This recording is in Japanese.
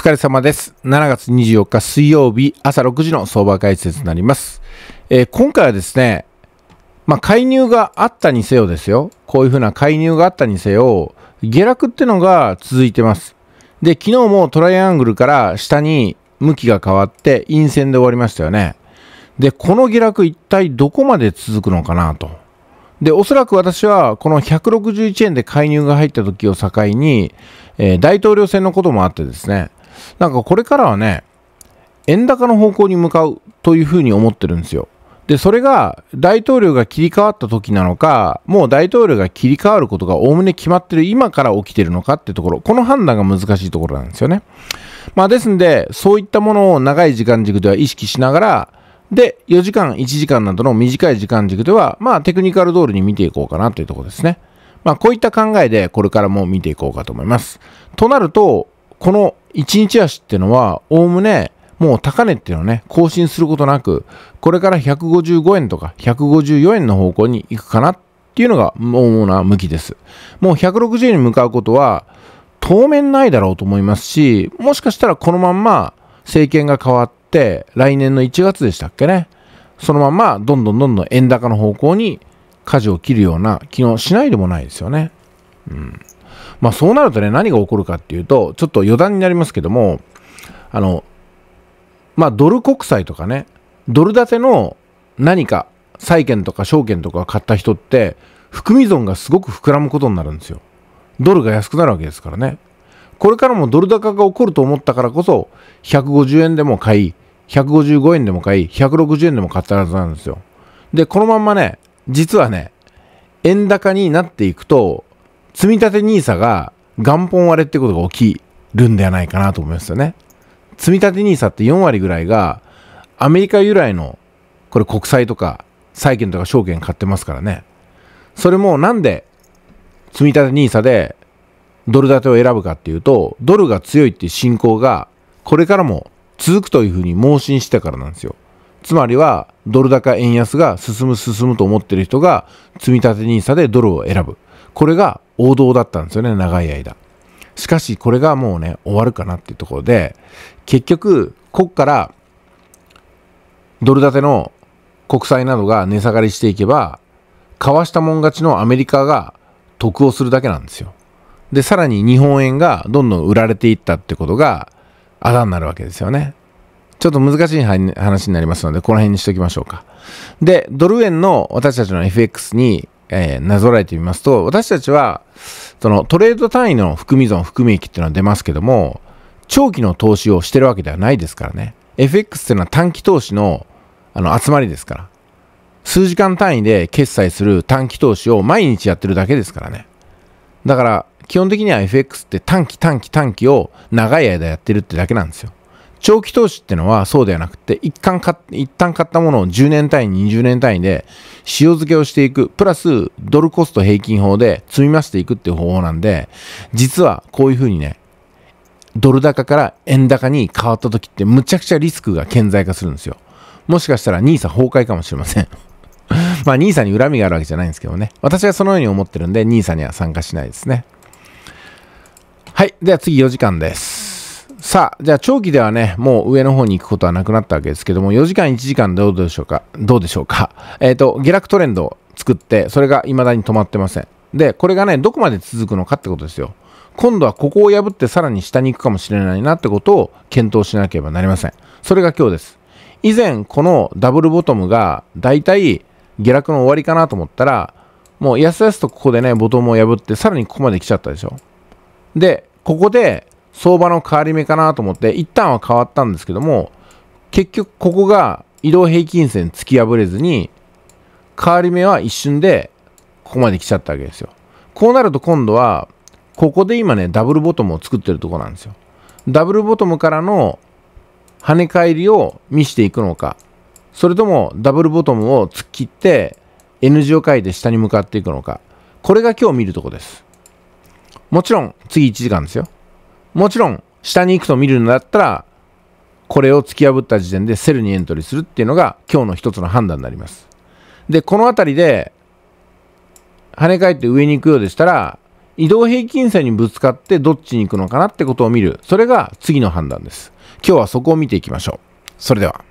疲れ様です。7月24日水曜日朝6時の相場解説になります。えー今回はですね、まあ、介入があったにせよですよ。こういうふうな介入があったにせよ、下落ってのが続いてます。で、昨日もトライアングルから下に向きが変わって陰線で終わりましたよね。で、この下落一体どこまで続くのかなと。で、おそらく私はこの161円で介入が入った時を境に、えー大統領選のこともあってですね、なんかこれからはね、円高の方向に向かうというふうに思ってるんですよ。で、それが大統領が切り替わった時なのか、もう大統領が切り替わることがおおむね決まってる今から起きてるのかってところ、この判断が難しいところなんですよね。まあですんで、そういったものを長い時間軸では意識しながら、で、4時間、1時間などの短い時間軸では、まあテクニカル通りに見ていこうかなというところですね。まあこういった考えでこれからも見ていこうかと思います。となると、この1日足っていうのは、おおむね、もう高値っていうのをね、更新することなく、これから155円とか154円の方向に行くかなっていうのが主な向きです。もう160円に向かうことは、当面ないだろうと思いますし、もしかしたらこのまんま政権が変わって、来年の1月でしたっけね。そのまんまどんどんどんどん円高の方向に舵を切るような気のしないでもないですよね。うん。まあそうなるとね、何が起こるかっていうと、ちょっと余談になりますけども、あの、まあドル国債とかね、ドル建ての何か債券とか証券とか買った人って、含み損がすごく膨らむことになるんですよ。ドルが安くなるわけですからね。これからもドル高が起こると思ったからこそ、150円でも買い、155円でも買い、160円でも買ったはずなんですよ。で、このまんまね、実はね、円高になっていくと、積立 NISA が元本割れってことが起きるんではないかなと思いますよね。積み立て NISA って4割ぐらいが、アメリカ由来の、これ国債とか、債券とか証券買ってますからね。それもなんで、積み立て NISA でドル建てを選ぶかっていうと、ドルが強いっていう信仰が、これからも続くというふうに盲信してからなんですよ。つまりは、ドル高円安が進む進むと思ってる人が、積み立て NISA でドルを選ぶ。これが王道だったんですよね、長い間。しかし、これがもうね、終わるかなっていうところで、結局、こっから、ドル建ての国債などが値下がりしていけば、買わしたもん勝ちのアメリカが得をするだけなんですよ。で、さらに日本円がどんどん売られていったってことが、あだになるわけですよね。ちょっと難しい話になりますので、この辺にしておきましょうか。で、ドル円の私たちの FX に、えーなぞらえてみますと、私たちは、そのトレード単位の含み損、含み益っていうのは出ますけども、長期の投資をしてるわけではないですからね。FX っていうのは短期投資のあの集まりですから。数時間単位で決済する短期投資を毎日やってるだけですからね。だから、基本的には FX って短期短期短期を長い間やってるってだけなんですよ。長期投資ってのはそうではなくて、一旦買っ一旦買ったものを10年単位、20年単位で塩漬けをしていく、プラスドルコスト平均法で積み増していくっていう方法なんで、実はこういうふうにね、ドル高から円高に変わった時ってむちゃくちゃリスクが顕在化するんですよ。もしかしたら NISA 崩壊かもしれません。まあ NISA に恨みがあるわけじゃないんですけどね。私はそのように思ってるんで NISA には参加しないですね。はい。では次4時間です。さあ、じゃあ長期ではね、もう上の方に行くことはなくなったわけですけども、4時間1時間どうでしょうか？どうでしょうか？えっ、と、下落トレンドを作って、それが未だに止まってません。で、これがね、どこまで続くのかってことですよ。今度はここを破ってさらに下に行くかもしれないなってことを検討しなければなりません。それが今日です。以前、このダブルボトムがだいたい下落の終わりかなと思ったら、もうやすやすとここでね、ボトムを破ってさらにここまで来ちゃったでしょ。で、ここで相場の変わり目かなと思って、一旦は変わったんですけども、結局ここが移動平均線突き破れずに、変わり目は一瞬でここまで来ちゃったわけですよ。こうなると今度は、ここで今ね、ダブルボトムを作ってるとこなんですよ。ダブルボトムからの跳ね返りを見していくのか、それともダブルボトムを突っ切って N 字を書いて下に向かっていくのか、これが今日見るとこです。もちろん次1時間ですよ。もちろん下に行くと見るんだったら、これを突き破った時点でセルにエントリーするっていうのが今日の一つの判断になります。で、この辺りで跳ね返って上に行くようでしたら、移動平均線にぶつかってどっちに行くのかなってことを見る。それが次の判断です。今日はそこを見ていきましょう。それでは。